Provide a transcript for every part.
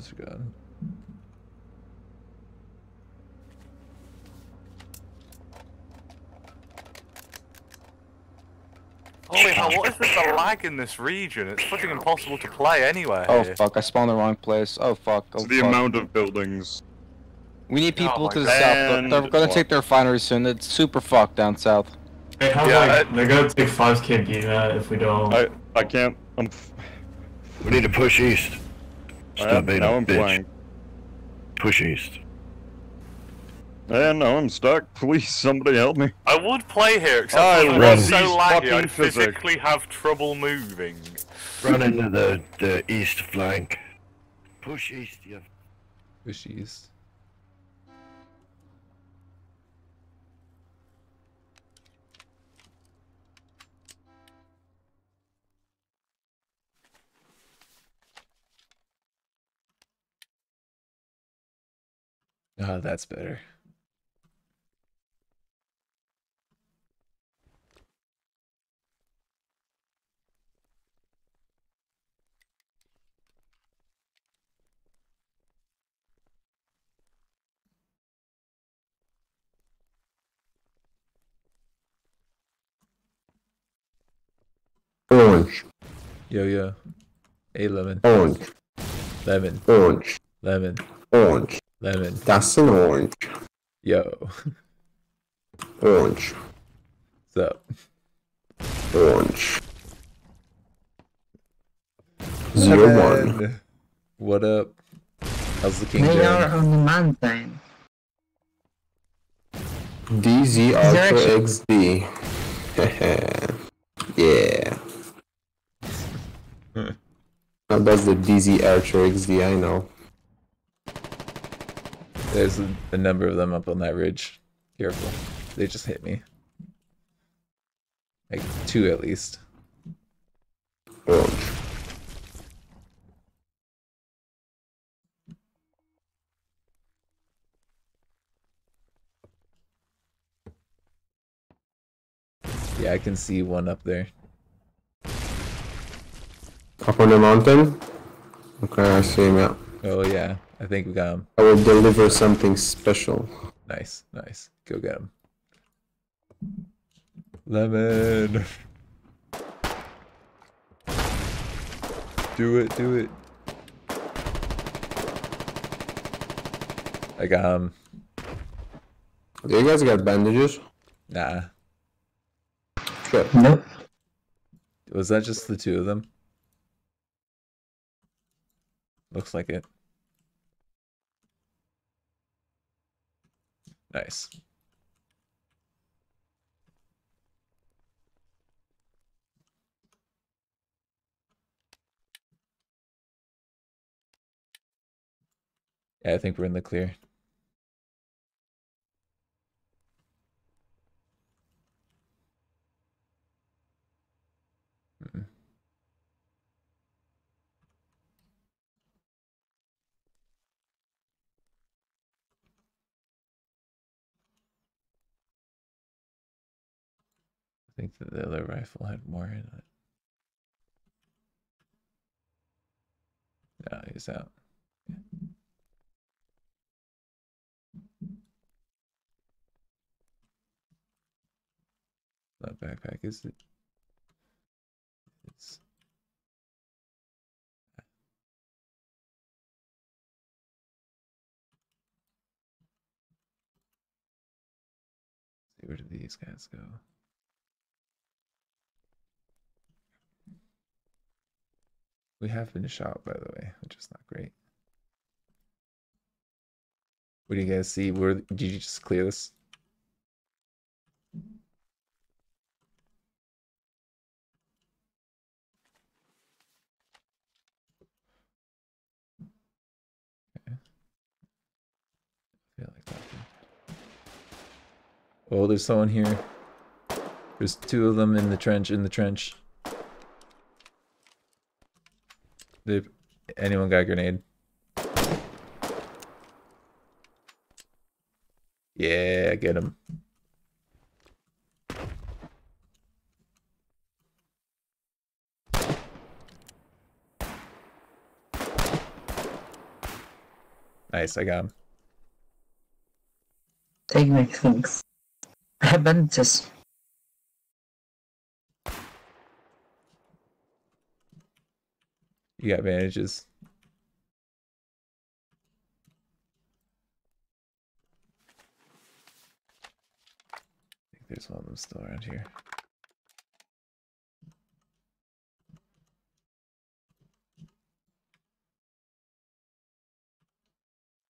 those are gone. Holy hell, what is this the lag in this region? It's fucking impossible to play anywhere Oh here. fuck, I spawned the wrong place. Oh fuck. Oh, the fuck. amount of buildings. We need oh people Oh to the God. south. They're- They're gonna what? take their refinery soon. It's super fucked down south. They have Yeah, like they're gonna take five kb net if we don't. I I can't. I'm. We need to push east. I Stop have, being now a I'm bitch. playing. Push east. And now I'm stuck. Please, somebody help me. I would play here, except I for love it's so these laggy, I'd physics. physically have trouble moving. Run into the, the east flank. Push east, you Push east. Oh, that's better. Orange, Yo yo. Hey lemon. orange, Lemon. orange, Lemon. orange. Lemon. That's an orange. Yo. Orange, What's up? orange. Zero one. Lemon. What up? How's the king They are on the mountain. DZ Ultra actually- XD. yeah. Now that's the DZ Ultra XD, I know. There's a, a number of them up on that ridge. Careful. They just hit me. Like two at least. Orange. Yeah, I can see one up there. Up on the mountain? Okay, I see him, yeah. Oh yeah, I think we got him. I will deliver something special. Nice, nice. Go get him. Lemon. Do it, do it. I got him. Do you guys got bandages? Nah. Shit. Nope. Was that just the two of them? Looks like it. Nice. Yeah, I think we're in the clear. I think that the other rifle had more in it. No, he's out. That backpack is it? It's see where did these guys go? We have been shot, by the way, which is not great. What do you guys see? Where did you just clear this? Okay. feel like. Oh, there's someone here. There's two of them in the trench. In the trench. Did anyone got a grenade? Yeah, get him. Nice, I got him. Take my things. I have bandages. You got bandages. I think there's one of them still around here.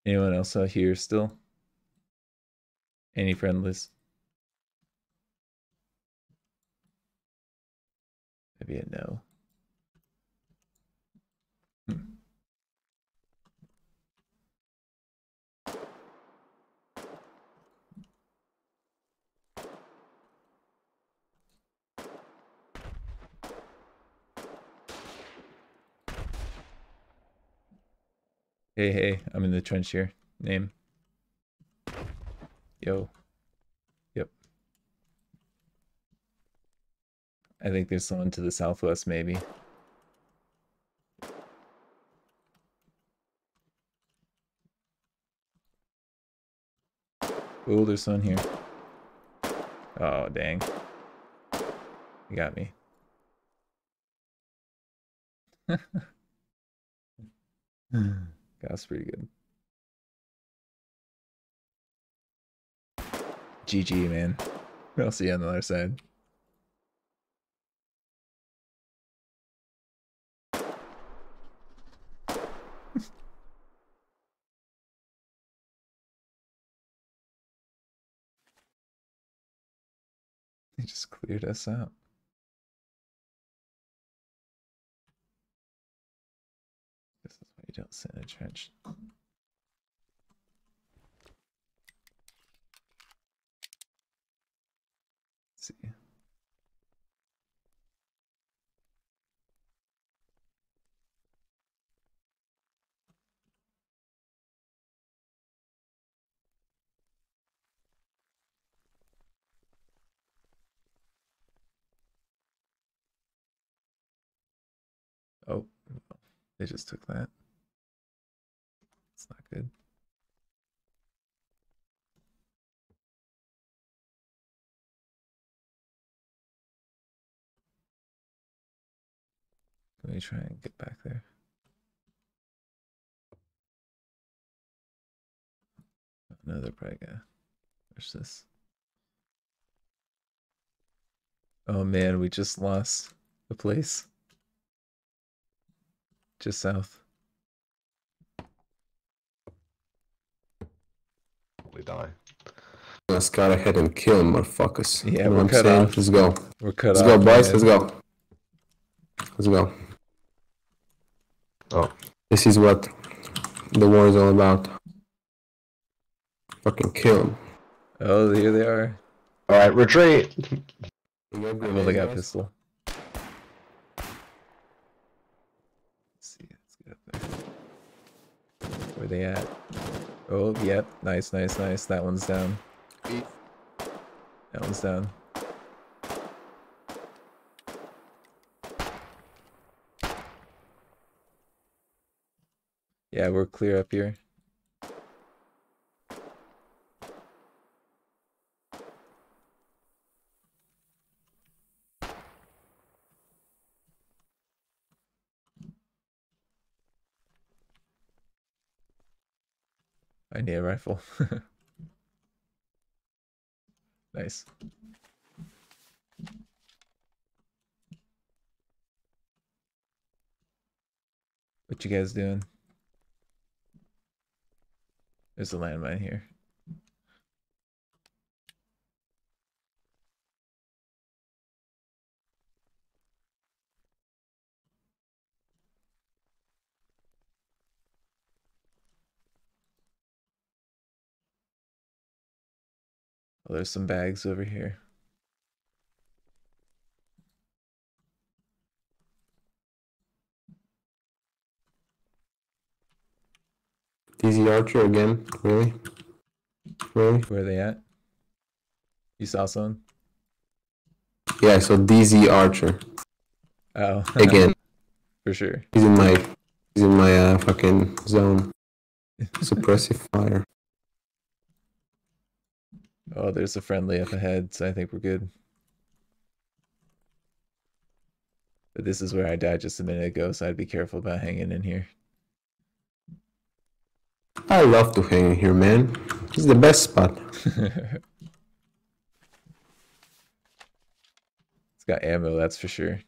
Anyone else out here still? Any friendlies? Maybe a no. Hey, hey, I'm in the trench here. Name. Yo. Yep. I think there's someone to the southwest, maybe. Oh, there's someone here. Oh, dang. You got me. That's pretty good. GG, man. I'll see you on the other side. He just cleared us out. You don't sit in a trench. Let's see. Oh, they just took that. Not good. Let me try and get back there. Another gonna push this. Oh man, we just lost the place. Just south. Probably die. Let's go ahead and kill him, motherfuckers. Yeah, You know we're cut saying? off. Let's go. We're cut Let's off. go, boys. man. Let's go. Let's go. Oh. This is what the war is all about. Fucking kill him. Oh, here they are. Alright, retreat! Well, oh, they got pistol. Let's see. Let's get up there. Where they at? Oh, yep. Nice, nice, nice. That one's down. That one's down. Yeah, we're clear up here. A rifle. nice. What you guys doing? There's a landmine here. Oh, there's some bags over here. DZ Archer again. Really? Really? Where are they at? You saw someone? Yeah, so DZ Archer. Oh, Again. for sure. He's in my he's in my uh, fucking zone. Suppressive fire. Oh, there's a friendly up ahead, so I think we're good. But this is where I died just a minute ago, so I'd be careful about hanging in here. I love to hang in here, man. It's the best spot. it's got ammo, that's for sure.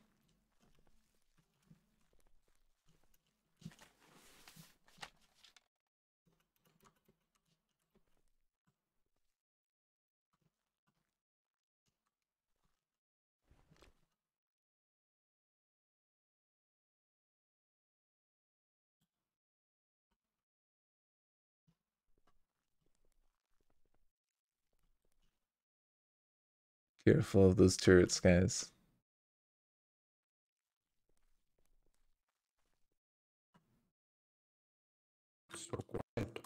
Careful of those turrets, guys. So quiet.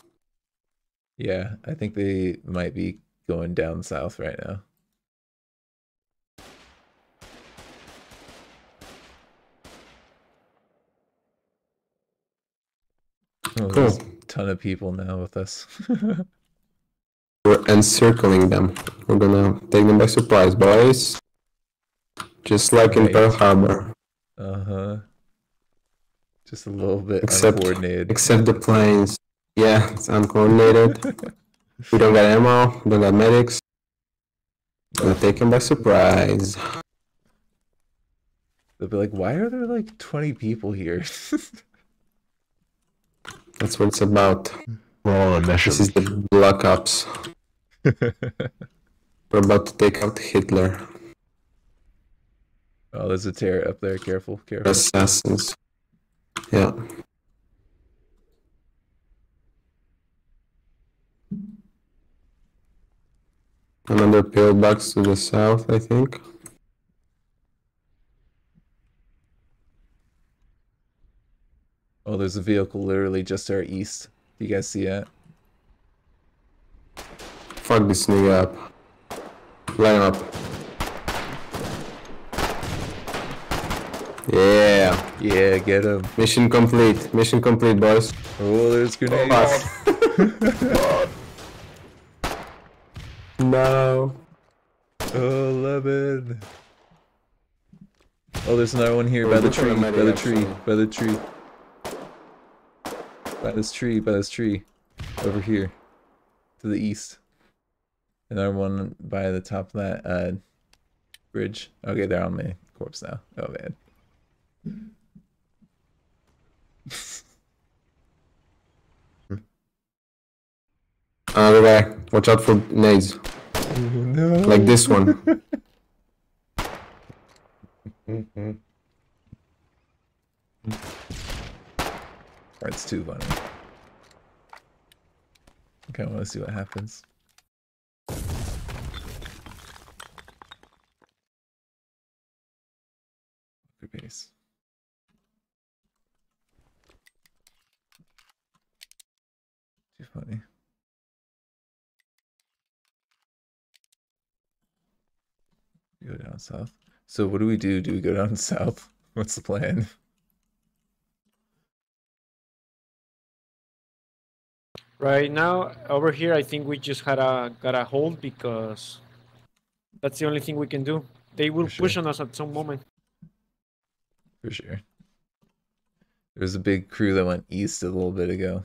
Yeah, I think they might be going down south right now. Oh, there's a ton of people now with us. We're encircling them. We're gonna take them by surprise, boys. Just like in Pearl Harbor. uh huh. Just a little bit Except- uncoordinated. Except the planes. Yeah, it's uncoordinated. we don't got ammo, we don't got medics. Gonna take them by surprise. They'll be like, why are there like 20 people here? That's what it's about. We're all a mission. This is the Black Ops. We're about to take out Hitler. oh, there's a turret up there. Careful, careful. Assassins. Yeah. Another pillbox to the south, I think. Oh, there's a vehicle literally just to our east. Do you guys see that? Fuck this nigga up. Line up. Yeah. Yeah, get him. Mission complete. Mission complete, boys. Oh, there's grenades. no. Oh, lemon. Oh, there's another one here by the tree, by the tree, by the tree. By this tree, by this tree. Over here. To the east. Another one by the top of that uh bridge. Okay, they're on my corpse now. Oh man. Another guy. Watch out for nades. no. Like this one. That's too funny. Okay, I want to see what happens. Base. Too funny. Go down south. So what do we do? Do we go down south? What's the plan? Right now, over here, I think we just had a got a hold because that's the only thing we can do. They will For push on us at some moment. For sure. There was a big crew that went east a little bit ago.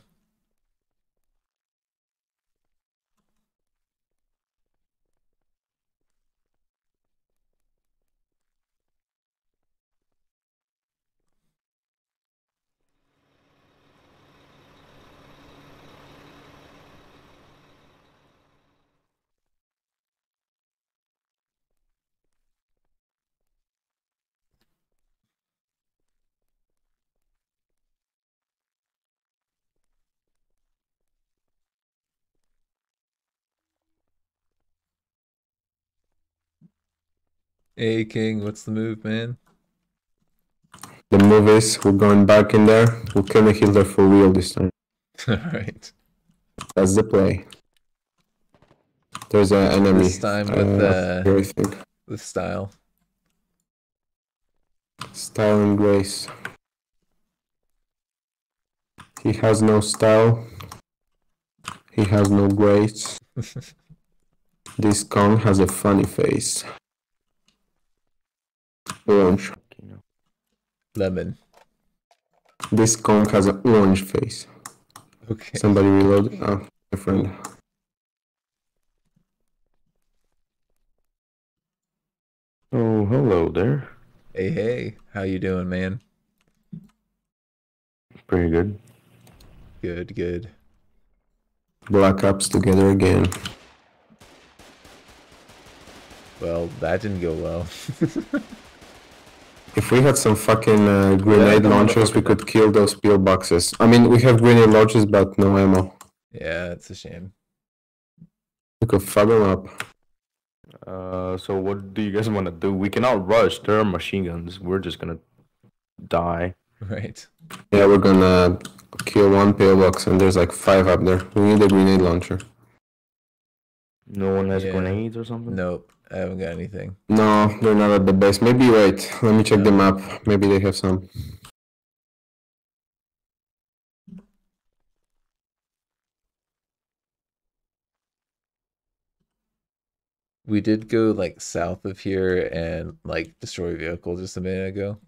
Hey King, what's the move, man? The move is we're going back in there. We'll kill the Hitler for real this time. Alright. That's the play. There's an enemy. This time with, uh, here, I think. With style. Style and grace. He has no style. He has no grace. this Kong has a funny face. Orange. Lemon. This Kong has an orange face. Okay. Somebody reload. Oh, my friend. Oh, hello there. Hey, hey. How you doing, man? Pretty good. Good, good. Black Ops together again. Well, that didn't go well. If we had some fucking uh, grenade don't launchers, we could kill those pillboxes. I mean, we have grenade launchers, but no ammo. yeah, it's a shame. We could fuck them up. Uh, so what do you guys want to do? We cannot rush. There are machine guns. We're just gonna die. Right. Yeah, we're gonna kill one pillbox, and there's like five up there. We need a grenade launcher. No one has Yeah. grenades or something. Nope. I haven't got anything. No, they're not at the base. Maybe wait. Let me check the map. Maybe they have some. We did go like south of here and like destroy a vehicle just a minute ago.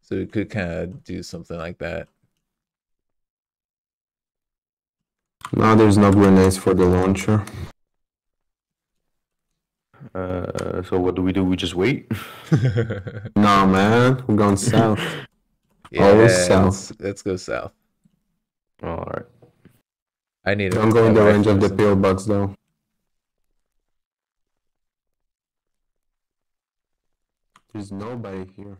So we could kind of do something like that. No, there's no grenades for the launcher. Uh, so what do we do? We just wait. No, man, we're going south. Always south. Let's, let's go south. All right. I need. a- Don't go in the range of the something. pillbox, though. There's nobody here.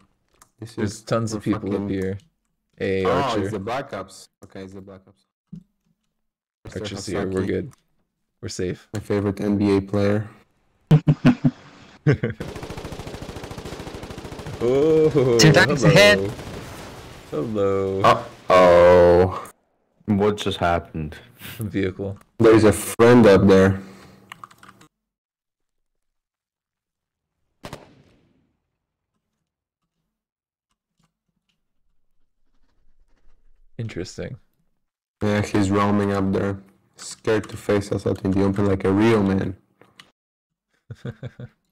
This There's is tons of we're people up here. Hey, Oh, Archer. it's the Black Ops. Okay, it's the Black Ops. Mr. Archer's here. We're good. We're safe. My favorite NBA player. Oh, Two times hello. ahead. Hello. Uh oh. What just happened? Vehicle. There's a friend up there. Interesting. Yeah, he's roaming up there. Scared to face us out in the open like a real man.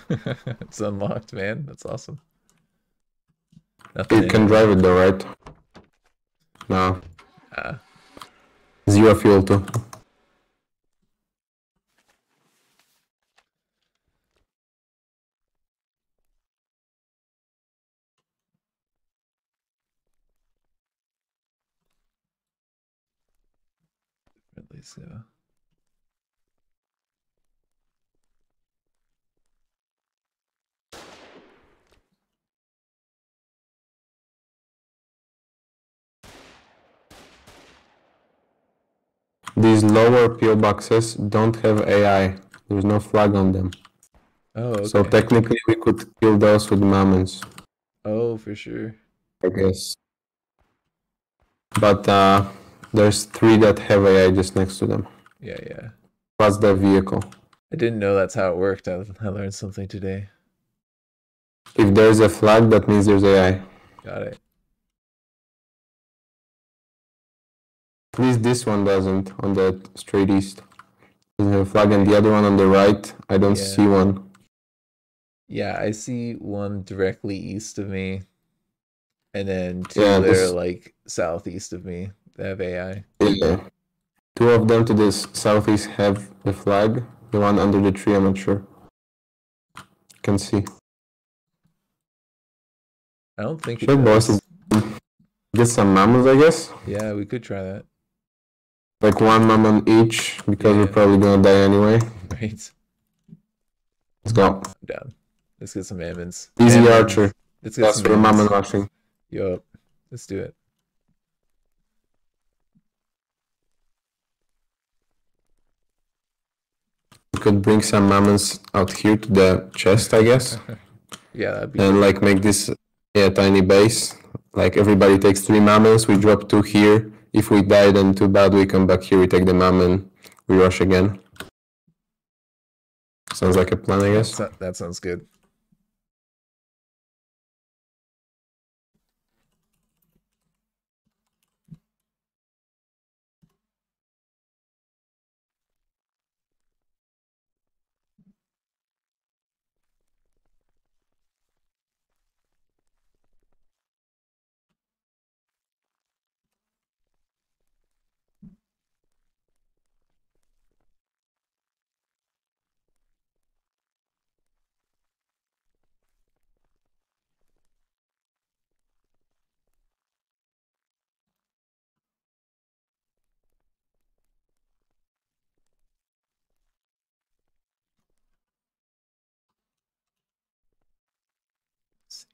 it's unlocked, man. That's awesome. Nothing You can drive it though, right? No. Ah, Zero fuel too. Go. These lower pillboxes don't have AI. There's no flag on them. Oh, okay. So technically we could kill those with mammons, oh, for sure. I guess. But uh, there's three that have AI just next to them. Yeah, yeah. Plus the vehicle. I didn't know that's how it worked. I, I learned something today. If there's a flag, that means there's AI. Got it. Least this one doesn't on the straight east. Doesn't have a flag, and the other one on the right, I don't Yeah. see one. Yeah, I see one directly east of me, and then two Yeah, that this- are like southeast of me that have AI. Yeah. Two of them to the southeast have the flag. The one under the tree, I'm not sure. Can see. I don't think it Sure, boys. does. Get some mammons, I guess. Yeah, we could try that. Like one mammon each, because we're probably gonna die anyway. Right. Let's go. I'm down. Let's get some ammons. Easy Ammons. archer. Let's get That's some for mammon rushing. Yup. Let's do it. We could bring some mammons out here to the chest, I guess, Yeah, that'd be and like make this yeah tiny base. Like everybody takes three mammons, we drop two here. If we die, then too bad. We come back here, we take the mom, and we rush again. Sounds like a plan, I guess. that, that sounds good.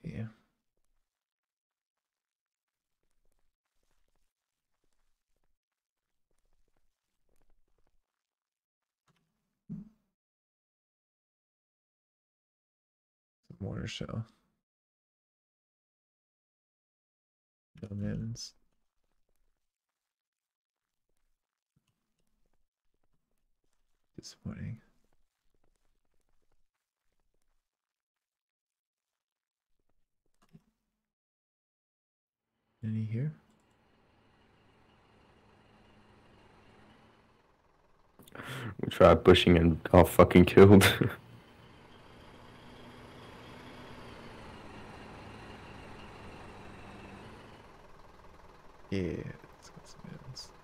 Let's see. Mortar shell. No mims. Disappointing. Any here? We tried pushing and got fucking killed. Yeah, let's get some.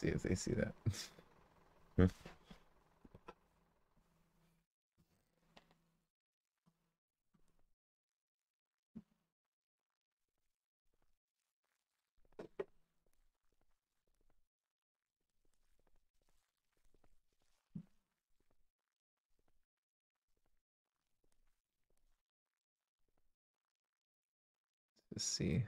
See if they see that. Let's see.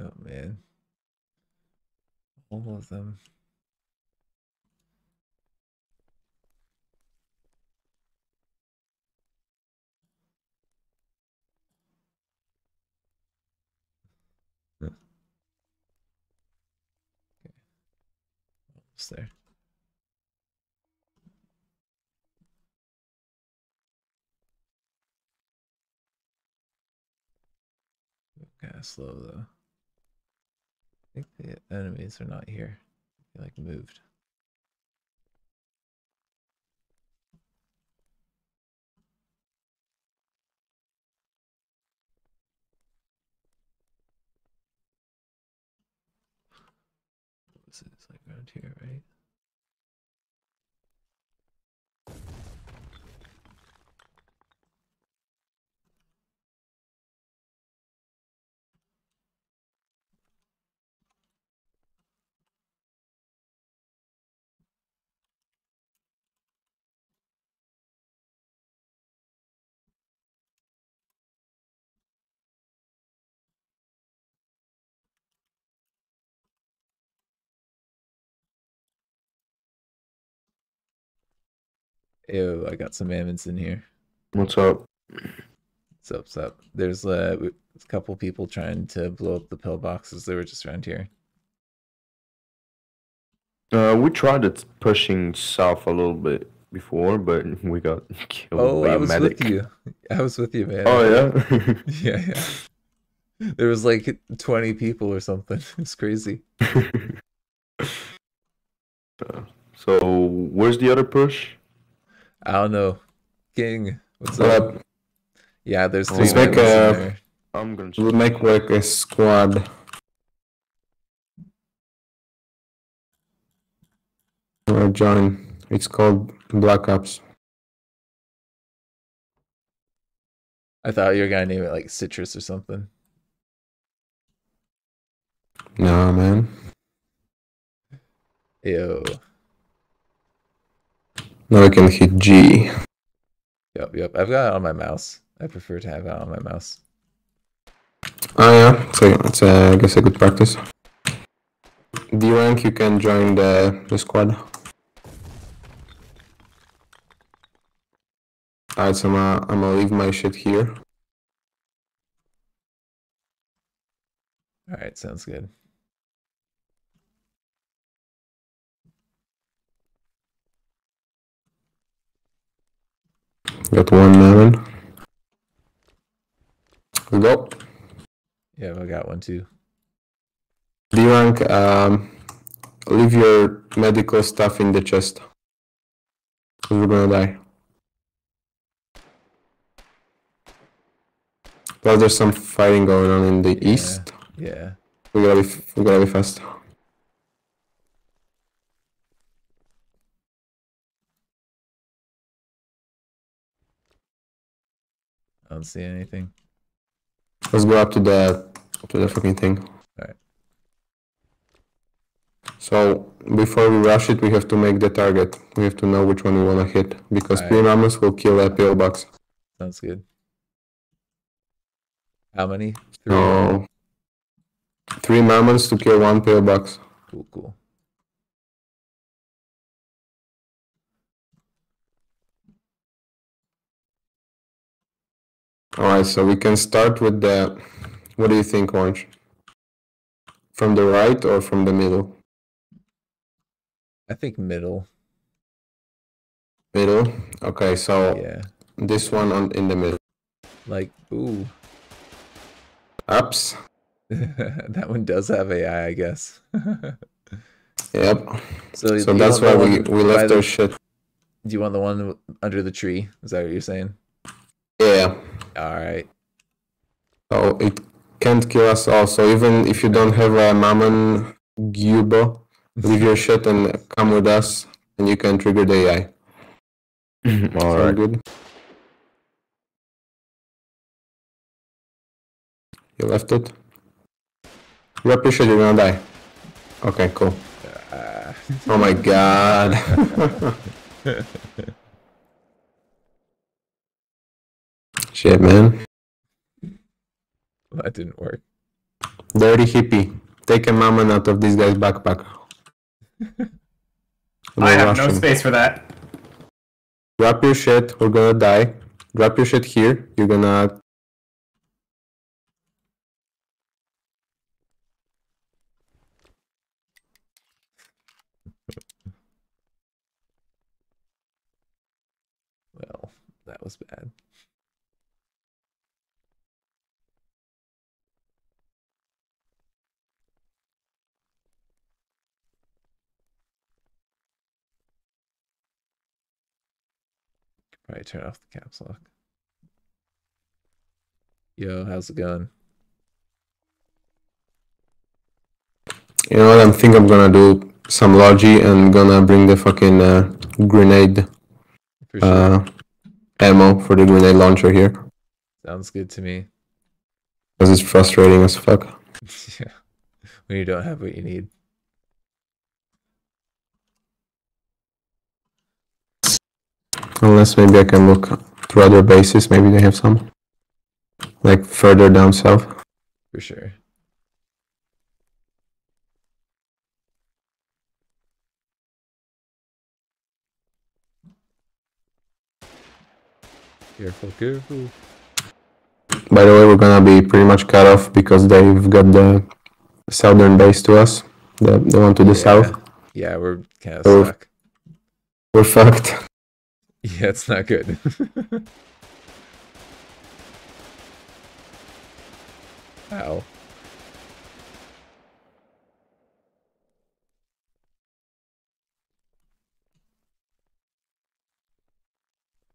Oh man. All of them. Okay. Almost there. Kind of slow though. I think the enemies are not here. They like moved. This is like around here, right? Ew, I got some mammons in here. What's up? What's up, what's up? There's uh, a couple people trying to blow up the pillboxes. They were just around here. Uh, we tried it pushing south a little bit before, but we got killed Oh, by I was medic. with you. I was with you, man. Oh yeah. yeah, yeah. There was like 20 people or something. It's crazy. so where's the other push? I don't know. King, what's What up? up? Yeah, there's three. Let's make members in a- there. I'm gonna. We'll make like a squad. Or join. It's called Black Ops. I thought you were gonna name it like citrus or something. Nah, man. Ew. Now I can hit G. Yep, yep. I've got it on my mouse. I prefer to have it on my mouse. Oh yeah, so it's uh, I guess a good practice. D rank, you can join the the squad. Alright, so I'm gonna, I'm gonna leave my shit here. Alright, sounds good. Got one. Let's go. Yeah, I got one too. D rank, um, leave your medical stuff in the chest. Cause we're gonna die. Plus, there's some fighting going on in the Yeah. east. Yeah. We gotta be, we gotta be fast. I don't see anything. Let's go up to the to the fucking thing. Alright. So before we rush it, we have to make the target. We have to know which one we wanna hit because Alright. three mammons will kill a pillbox. Sounds good. How many? Three. So three mammons to kill one pillbox. Cool, cool. Alright, so we can start with the. What do you think, Orange? From the right or from the middle? I think middle. Middle. Okay, so Yeah. this one on in the middle. Like, ooh. Ups. that one does have AI, I guess. Yep. so, So that's why we we left the- our shit. Do you want the one under the tree? Is that what you're saying? Yeah. All right. So it can't kill us all. So even if you don't have a Mammon Gubo, leave your shit and come with us, and you can trigger the AI. All Sound right. good. You left it. Drop appreciate. You're gonna die. Okay, cool. Uh, Oh my god. Shit, man. that didn't work. Dirty hippie. Take a mammon out of this guy's backpack. I have no Russian. space for that. Drop your shit. We're gonna die. Drop your shit here. You're gonna. Well, that was bad. Probably turn off the caps lock. Yo, how's it going? You know what? I'm think I'm gonna do some logi and gonna bring the fucking uh, grenade For sure. uh, ammo for the grenade launcher here Sounds good to me. because it's frustrating as fuck. yeah. When you don't have what you need. Unless maybe I can look through other bases. Maybe they have some, like further down south. For sure. Careful, careful. By the way, we're gonna be pretty much cut off because they've got the southern base to us, the the one to the Yeah. south. Yeah, we're kind of Oh. stuck. We're fucked. Yeah, it's not good. Ow.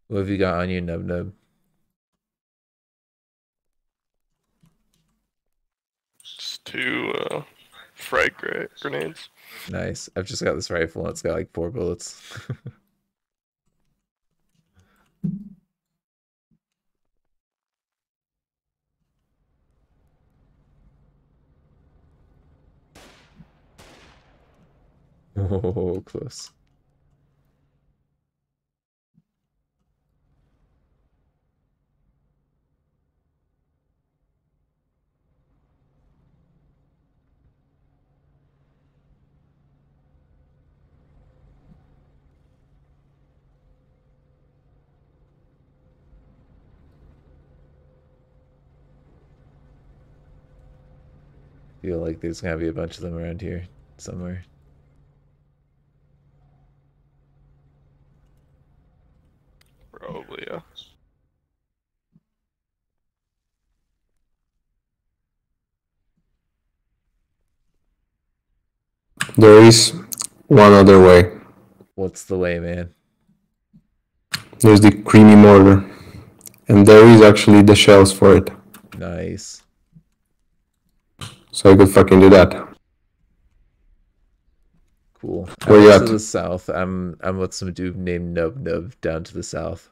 What have you got on you, Nub Nub? Just two uh, frag grenades. Nice. I've just got this rifle and it's got like four bullets. oh, close. Feel like there's gonna be a bunch of them around here somewhere. Probably, yeah. There is one other way. What's the way, man? There's the Cremari mortar. And there is actually the shells for it. Nice. So I could fucking do that. Cool. Where I'm you to the south. I'm I'm with some dude named Nub Nub down to the south.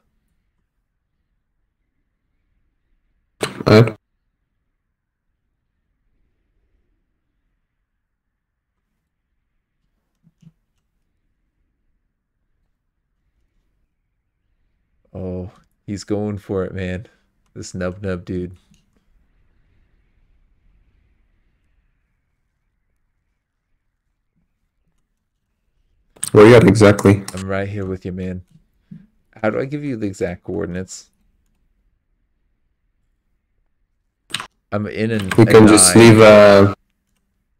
Oh, he's going for it, man. This Nub Nub dude. Where you at exactly? I'm right here with you, man. How do I give you the exact coordinates? I'm in an. We can just leave a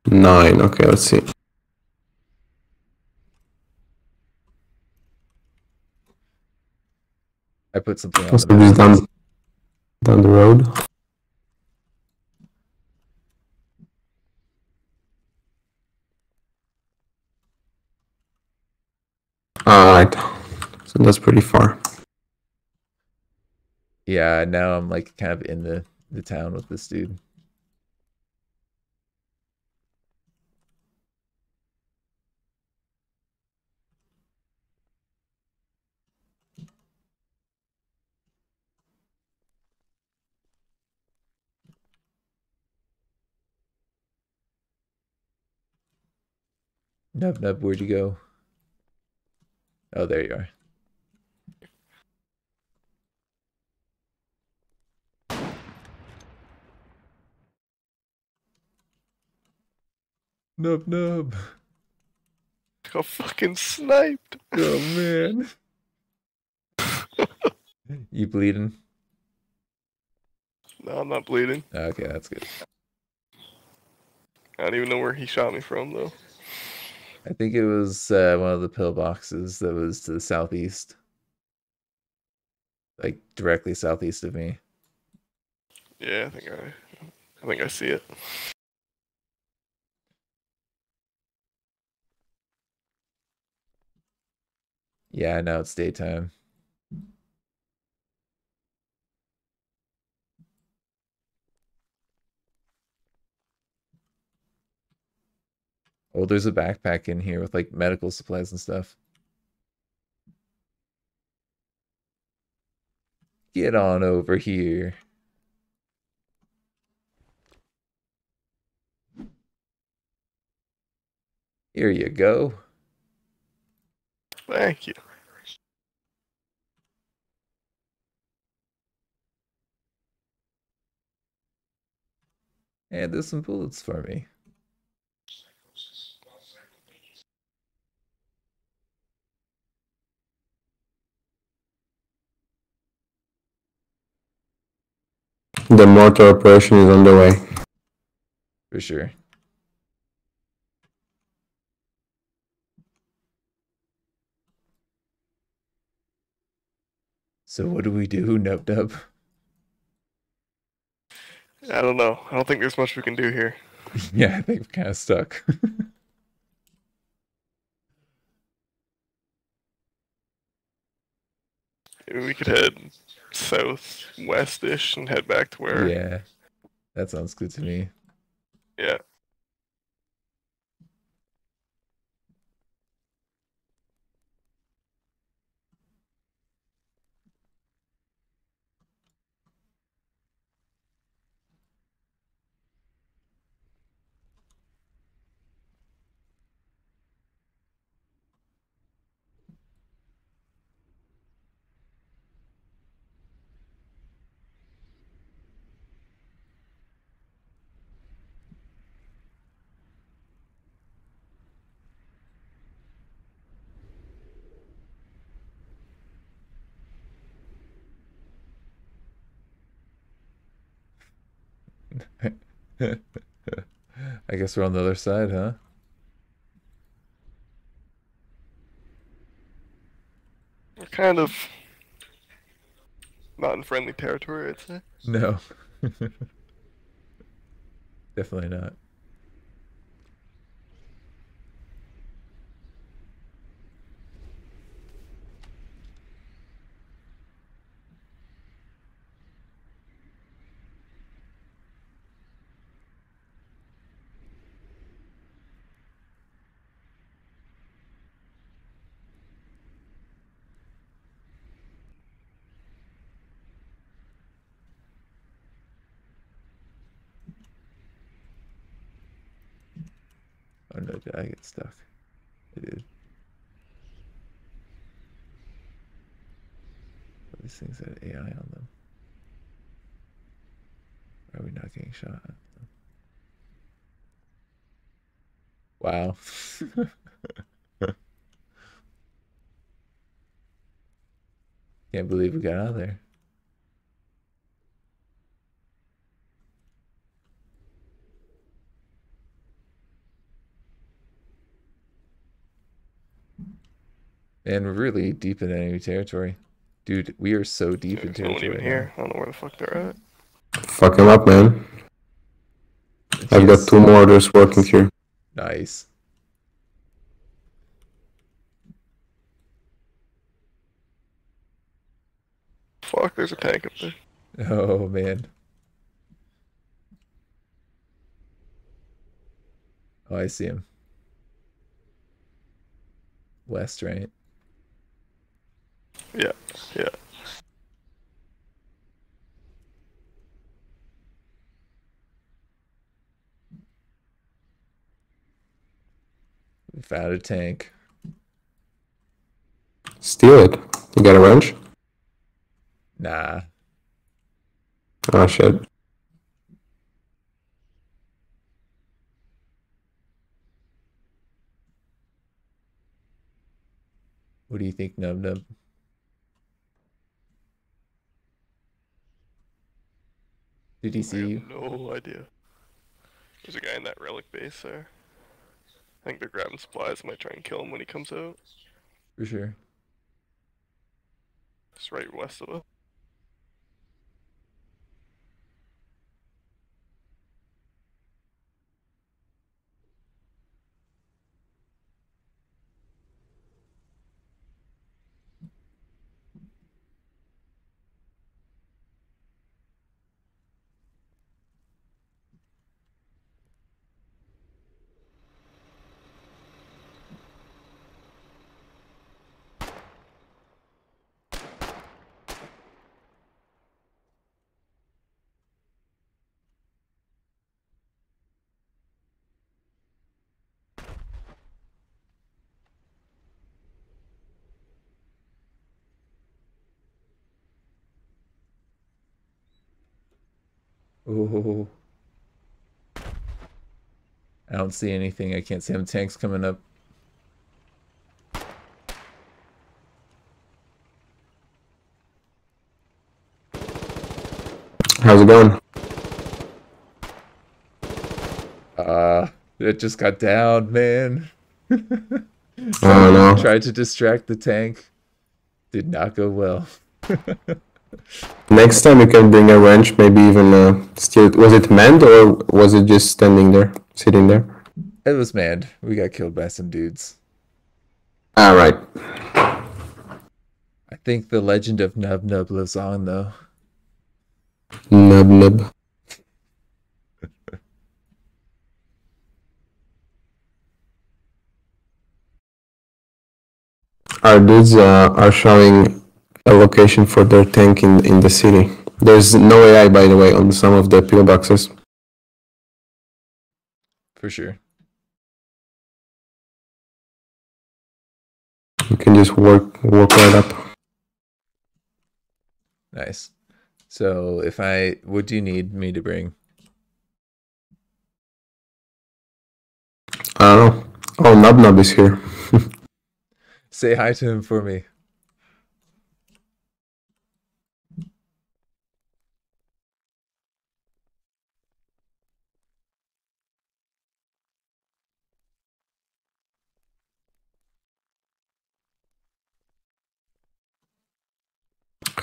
nine. Okay, let's see. I put something on the do this map. down, down the road. Alright. So that's pretty far. Yeah, now I'm like kind of in the the town with this dude. Nub Nub, where'd you go? Oh, there you are. Nub Nub. Got fucking sniped. Oh man. you bleeding? No, I'm not bleeding. Okay, that's good. I don't even know where he shot me from though. I think it was uh, one of the pillboxes that was to the southeast. Like directly southeast of me. Yeah, I think I, I think I see it. Yeah, now it's daytime. Oh, there's a backpack in here with like medical supplies and stuff. Get on over here. Here you go. Thank you. Hey, there's some bullets for me. The mortar operation is underway. For sure. So what do we do, Nub Nub? I don't know. I don't think there's much we can do here. yeah, I think we're kind of stuck. Maybe we could head southwest-ish and head back to where. yeah, that sounds good to me. Yeah. I guess we're on the other side, huh? We're kind of not in friendly territory, I'd say. No. Definitely not. I get stuck? I did. These things had AI on them. Are we not getting shot? Wow. Can't believe we got out there. And we're really deep in enemy territory. Dude, we are so deep in There's no one territory. even here. I don't know where the fuck they're at. Fuck him up, man. I've got two mortars working here. Nice. Fuck, there's a tank up there. Oh man. Oh, I see him. West, right? Yeah, yeah. We found a tank. Steal it. You got a wrench? Nah. Oh shit. What do you think, Nub Nub? Did he see you? No idea. There's a guy in that relic base there. I think they're grabbing supplies. I Might try and kill him when he comes out. For sure. It's right west of us. Oh. I don't see anything. I can't see them tanks coming up. How's it going? Uh, it just got down, man. Oh, no. Tried to distract the tank. Did not go well. Next time you can bring a wrench, maybe even uh, still. Was it manned or was it just standing there, sitting there? It was manned. We got killed by some dudes. All right. I think the legend of Nub Nub lives on though. Nub nub. Our dudes uh, are showing a location for their tank in, in the city. There's no AI, by the way, on some of the pillboxes. For sure. You can just work work right up. Nice. So if I what do you need me to bring? I don't know. Oh, Nub Nub is here. Say hi to him for me.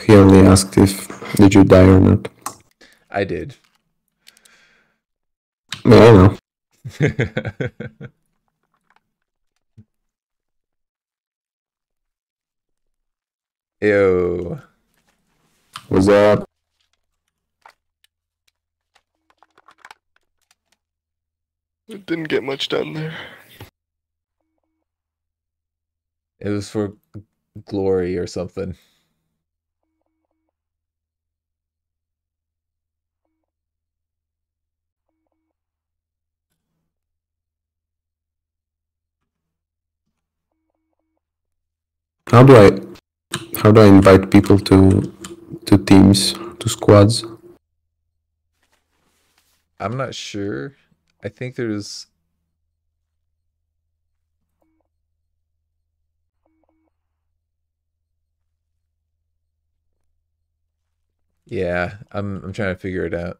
He only asked if did you die or not. I did. Yeah, I know. Ew. What's up? It didn't get much done there. It was for glory or something. How do I how do I invite people to to teams, to squads? I'm not sure. I think there's Yeah, I'm I'm trying to figure it out.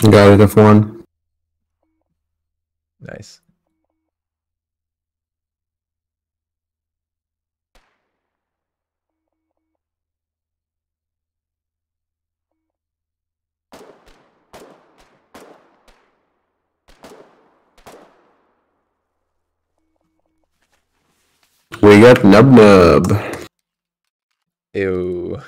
Got it, F1. Nice. We got Nub Nub. Ew.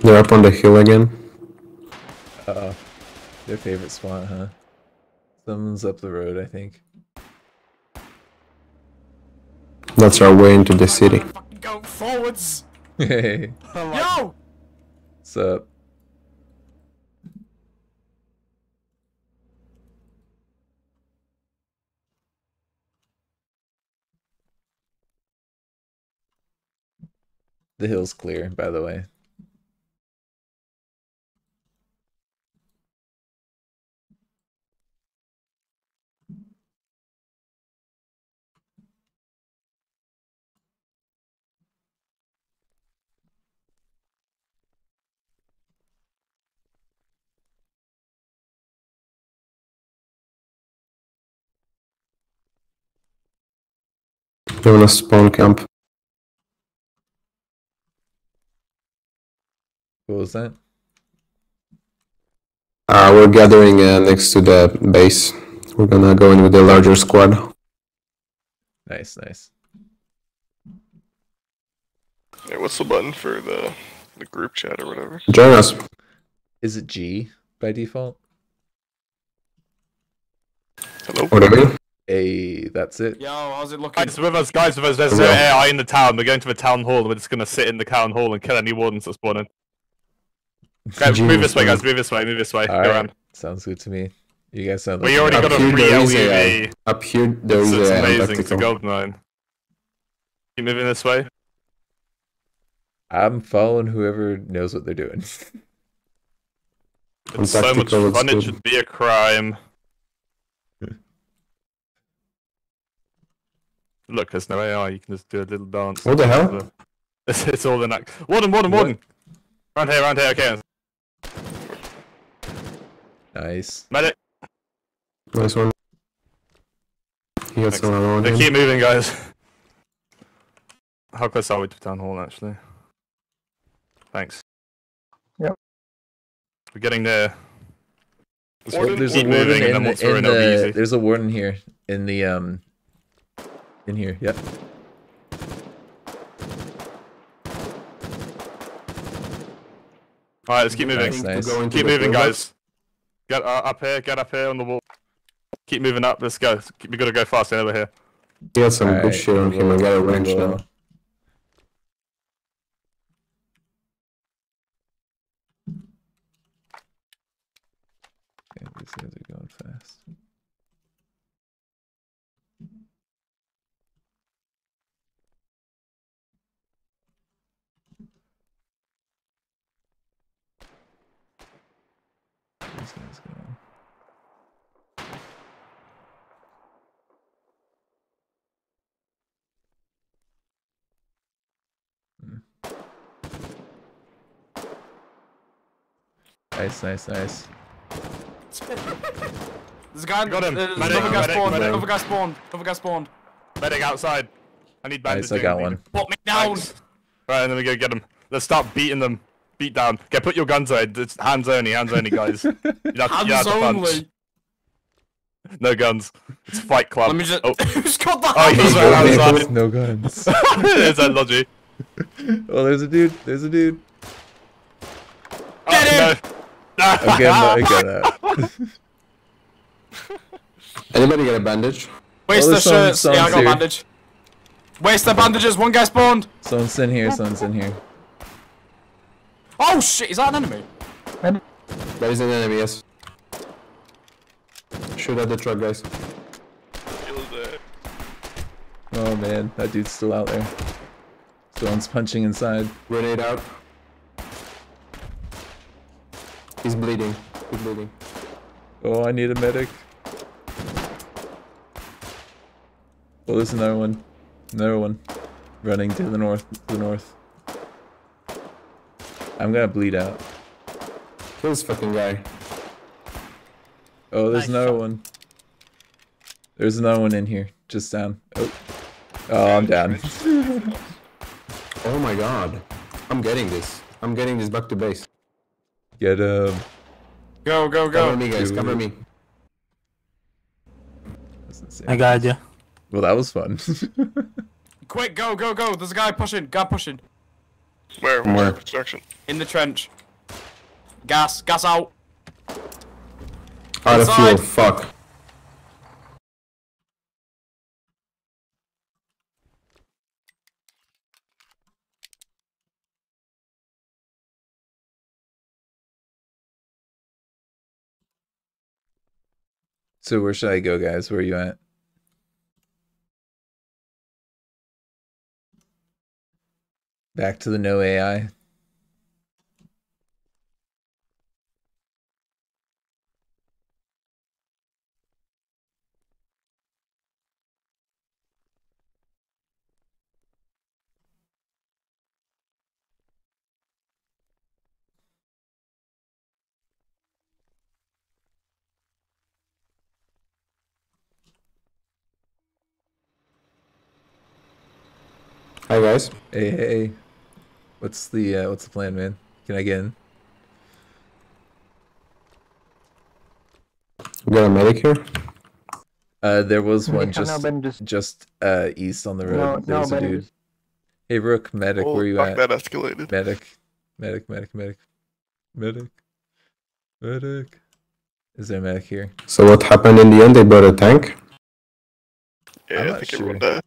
They're up on the hill again. Uh their favorite spot, huh? Someone's up the road, I think. That's our way into the city. Go forwards. Hey, Yo. what's up? The hill's clear, by the way. You wanna spawn camp? What was that? Uh, we're gathering uh, next to the base. We're gonna go in with the larger squad. Nice, nice. Yeah, what's the button for the the group chat or whatever? Join us. Is it G by default? Hello. What do you mean? A that's it. Yo, how's it looking? Guys with us, guys with us. There's Yeah. AI in the town. We're going to the town hall. We're just gonna sit in the town hall and kill any wardens that spawn in. Guys, move this way, guys. Move this way. Move this way. Go Alright. around. Sounds good to me. You guys sound We already got a free there is LUV. Up here there is So it's a amazing. It's a gold mine. Keep moving this way. I'm following whoever knows what they're doing. It's so much fun. It should be a crime. Look, there's no AI. You can just do a little dance. What the hell? It's, it's all in that. Warden, warden, warden. Round here, round here. Okay. Nice. Medic. Nice one. He got someone on They him. keep moving, guys. How close are we to town hall, actually? Thanks. Yep. We're getting there. There's, a- there's a warden moving, and in, then we're in in, it'll be the easy. there's a warden here in the um in here. Yep. All right, let's keep moving. Nice, nice. Go into Keep moving, guys. Get uh, up here. Get up here on the wall. Keep moving up. Let's go. We gotta go fast over here. He had some good Alright, shit on him. I got a wrench now. Okay, these guys are going fast. These guys going. Hmm. Nice, nice, nice. There's a guy. Got him. There's Medic, another guy medic, spawned. medic. Another guy spawned. Another guy spawned. Medic outside. I need bandaging. Nice, I got one. Put me down. Thanks. Right, and then we go get them. Let's start beating them. Beat down. Okay, put your guns away. It's hands only, hands only, guys. You have, you have Hands only. No guns. It's Fight Club. Let me just. Oh, Who's got the oh he's hands? right outside. no guns. There's that logic. Oh, there's a dude. There's a dude. Get oh, him! No. Okay, I'm not gonna. Anybody get a bandage? Waste Oh, their there's someone- shirts. Yeah, I got here. bandage. Waste their bandages. One guy spawned. Someone's in here. Someone's in here. Oh shit! Is that an enemy? There is an enemy, yes. Shoot at the truck, guys. Oh man, that dude's still out there. Someone's punching inside. Grenade out. He's bleeding. He's bleeding. Oh, I need a medic. Oh, there's another one. Another one. Running to the north. To the north. I'm gonna bleed out. Kill this fucking guy. Oh, there's another one. There's another one in here. Just down. Oh. Oh, I'm down. Oh my god. I'm getting this. I'm getting this back to base. Get him. Go go go. Cover me, guys. Do Cover it. me. I got you. Well, that was fun. Quick, go go go. There's a guy pushing. Guy pushing. Where? Where? Where? Construction. In the trench. Gas. Gas out. Out of fuel. Fuck. so where should I go, guys? Where are you at? Back to the no AI. Hi, guys. Hey, hey, hey. What's the uh, what's the plan, man? Can I get in? We got a medic here. Uh, there was We one have no just just uh east on the road. No- there no was a dude. bandages. Hey, Rook, medic, Oh, where you at? that escalated. Medic, medic, medic, medic, medic, medic. Is there a medic here? So what happened in the end? They brought a tank. Yeah, I'm I think sure. everyone died.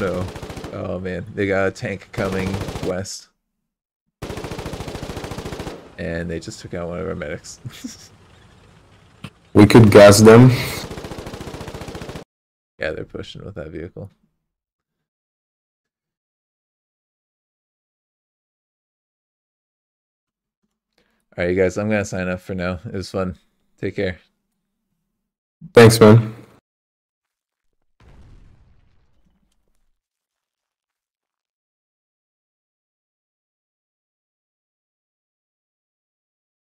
no. Oh man, they got a tank coming west. And they just took out one of our medics. we could gas them. Yeah, they're pushing with that vehicle. Alright, you guys, I'm gonna sign up for now. It was fun. Take care. Thanks, man.